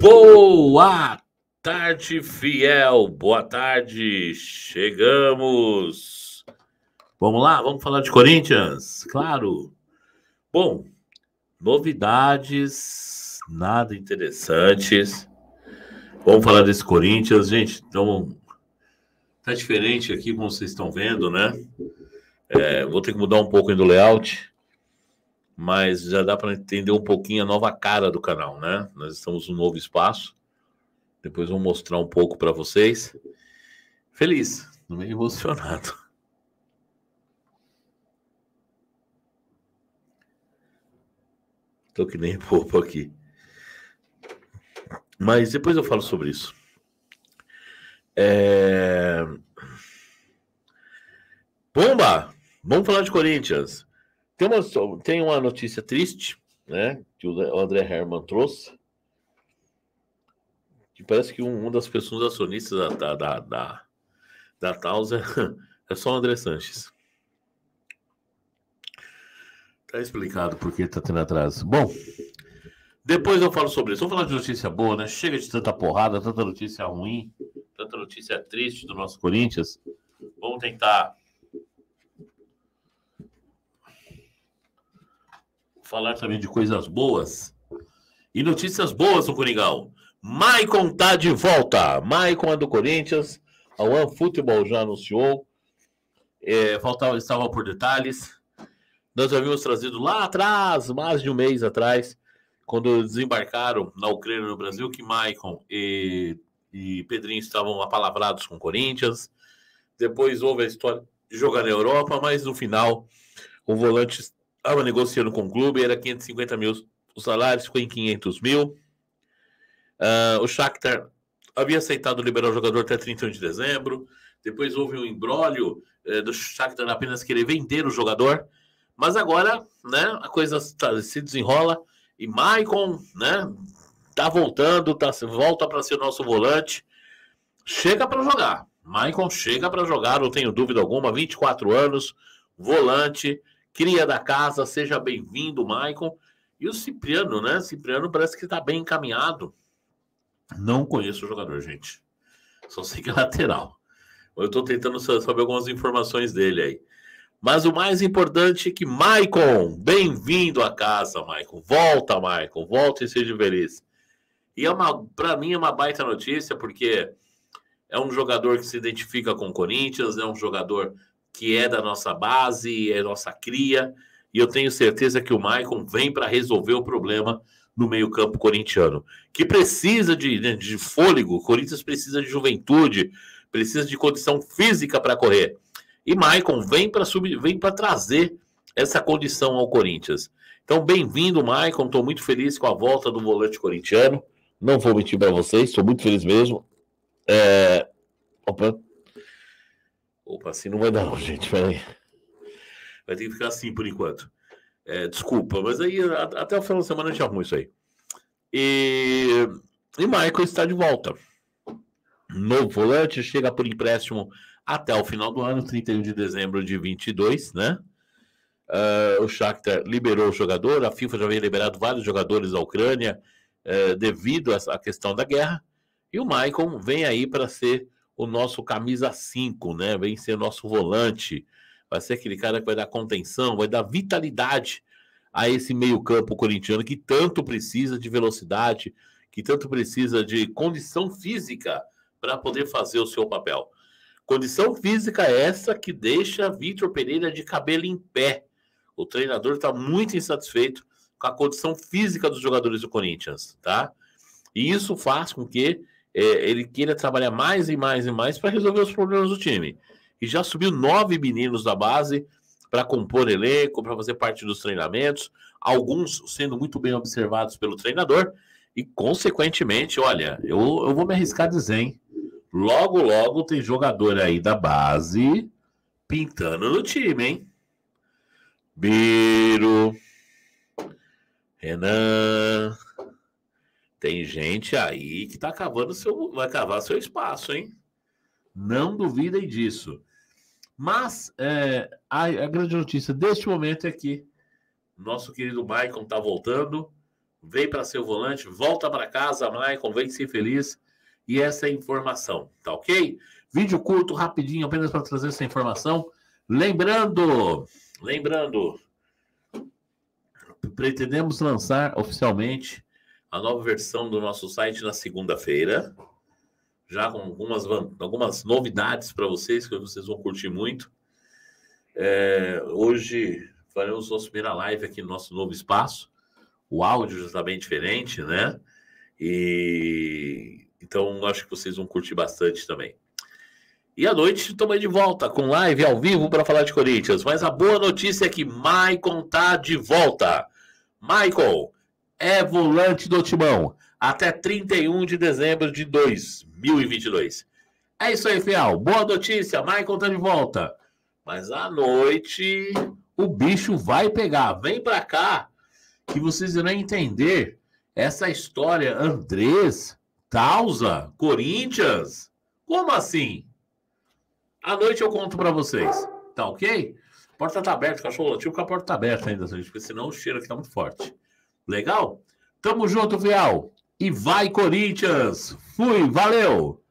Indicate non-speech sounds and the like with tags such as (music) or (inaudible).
Boa tarde, fiel. Boa tarde. Chegamos. Vamos lá, vamos falar de Corinthians? Claro. Bom, novidades, nada interessantes. Vamos falar desse Corinthians, gente. Então, tá diferente aqui, como vocês estão vendo, né? É, vou ter que mudar um pouco do layout, mas já dá para entender um pouquinho a nova cara do canal, né? Nós estamos num novo espaço. Depois vou mostrar um pouco para vocês. Feliz, meio emocionado. Tô que nem povo aqui. Mas depois eu falo sobre isso. É... Bomba! Vamos falar de Corinthians. Tem uma, tem uma notícia triste, né? Que o André Herman trouxe. Que parece que um, uma das pessoas acionistas da, da, da, da Taus é, (laughs) é só o André Sanches. Tá explicado por que tá tendo atraso. Bom, depois eu falo sobre isso. Vamos falar de notícia boa, né? Chega de tanta porrada, tanta notícia ruim, tanta notícia triste do nosso Corinthians. Vamos tentar falar também de coisas boas. E notícias boas no Coringão. Maicon tá de volta. Maicon é do Corinthians. A One Football já anunciou. É, faltava, estava por detalhes. Nós havíamos trazido lá atrás, mais de um mês atrás, quando desembarcaram na Ucrânia no Brasil, que Maicon e, e Pedrinho estavam apalavrados com o Corinthians. Depois houve a história de jogar na Europa, mas no final o volante estava negociando com o clube, era 550 mil os salários, ficou em 500 mil. Uh, o Shakhtar havia aceitado liberar o jogador até 31 de dezembro. Depois houve um embrólio uh, do Shakhtar apenas querer vender o jogador. Mas agora, né, a coisa tá, se desenrola e Maicon, né, tá voltando, tá, volta para ser o nosso volante. Chega para jogar. Maicon chega para jogar, não tenho dúvida alguma. 24 anos, volante, cria da casa, seja bem-vindo, Maicon. E o Cipriano, né? Cipriano parece que está bem encaminhado. Não conheço o jogador, gente. Só sei que é lateral. Eu estou tentando saber algumas informações dele aí. Mas o mais importante é que Maicon, bem-vindo à casa, Maicon. Volta, Maicon, volta e seja feliz. E é uma, para mim, é uma baita notícia, porque é um jogador que se identifica com o Corinthians, é um jogador que é da nossa base, é nossa cria, e eu tenho certeza que o Maicon vem para resolver o problema no meio-campo corintiano, que precisa de, né, de fôlego, o Corinthians precisa de juventude, precisa de condição física para correr. E Maicon vem para subir, vem para trazer essa condição ao Corinthians. Então, bem-vindo, Maicon. Estou muito feliz com a volta do volante corintiano. Não vou mentir para vocês, estou muito feliz mesmo. É... Opa. Opa, assim não vai dar, (laughs) gente. Vai ter que ficar assim por enquanto. É, desculpa, mas aí até o final da semana a gente arruma isso aí. E, e Michael está de volta. Novo volante, chega por empréstimo até o final do ano, 31 de dezembro de 22, né? Uh, o Shakhtar liberou o jogador, a FIFA já havia liberado vários jogadores da Ucrânia uh, devido à questão da guerra. E o Maicon vem aí para ser o nosso camisa 5, né? Vem ser nosso volante. Vai ser aquele cara que vai dar contenção, vai dar vitalidade a esse meio-campo corintiano que tanto precisa de velocidade, que tanto precisa de condição física para poder fazer o seu papel. Condição física essa que deixa Vitor Pereira de cabelo em pé. O treinador está muito insatisfeito com a condição física dos jogadores do Corinthians, tá? E isso faz com que é, ele queira trabalhar mais e mais e mais para resolver os problemas do time. E já subiu nove meninos da base para compor elenco, para fazer parte dos treinamentos, alguns sendo muito bem observados pelo treinador, e consequentemente, olha, eu, eu vou me arriscar a dizer, hein? Logo, logo tem jogador aí da base pintando no time, hein? Biro, Renan. Tem gente aí que tá cavando seu. Vai cavar seu espaço, hein? Não duvidem disso. Mas é, a, a, grande notícia deste momento é que nosso querido Maicon tá voltando. vem para ser o volante, volta para casa, Maicon, vem ser feliz. E essa é a informação, tá ok? Vídeo curto, rapidinho, apenas para trazer essa informação. Lembrando, lembrando, pretendemos lançar oficialmente a nova versão do nosso site na segunda-feira, já com algumas, algumas novidades para vocês que vocês vão curtir muito. É, hoje faremos nossa primeira live aqui no nosso novo espaço. O áudio já está bem diferente, né? E então acho que vocês vão curtir bastante também. E à noite estamos de volta com live ao vivo para falar de Corinthians. Mas a boa notícia é que Maicon tá de volta. Michael é volante do Timão até 31 de dezembro de 2022. É isso aí, Fial. Boa notícia, Michael tá de volta. Mas à noite o bicho vai pegar. Vem para cá que vocês irão entender essa história Andrés, Tausa, Corinthians. Como assim? À noite eu conto para vocês. Tá ok? Porta tá aberta, cachorro lativo com a porta tá aberta ainda, porque senão o cheiro aqui tá muito forte. Legal? Tamo junto, Vial. E vai, Corinthians! Fui, valeu!